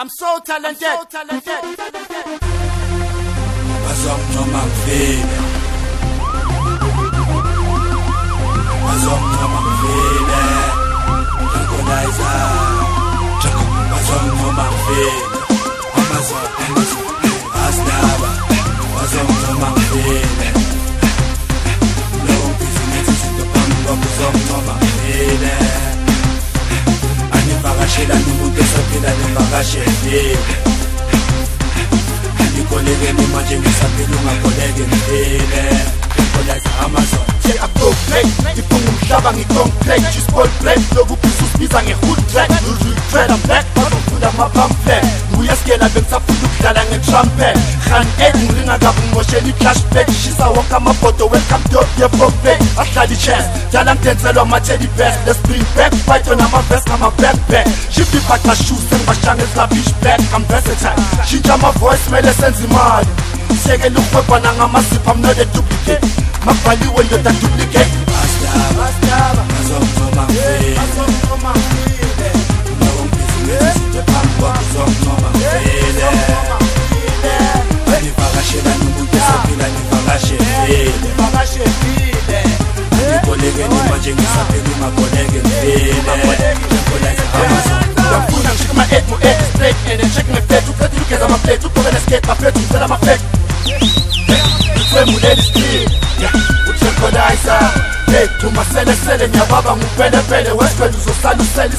I'm so talented. I'm so talented. sapina nivakasheni ndikoleke nemanje ngisaphila ungakoleke ngifile ngikolaza amazon ngiyaproblame ngiphunga umhlaba ngicomplain chisball blame loku bhizi usibiza nge-hood track nuril trailer black bazovula ama-pamphlet nguyesikela bengisafuna ukudlala nge-trumpet ngakakungosheli clash bak shisa wonke amabhodo wekamdo yebobe ahlali ches jala ngenzelwa amateli vest lespring bak bito namavest ngama-bak bak shibibhaqashuse ngibashange zikabish bak ngamvesetan shintsha ama-voice kumele senza imali sekele ukuphebhana ngamasipha mnole duplicate mabhaliwe ndoda duplicate ngingena uma nje ngisaphela ungakhoneke ngibile Hey, to my sele sele, nyababa mupele pele, westwe nuzo salu sele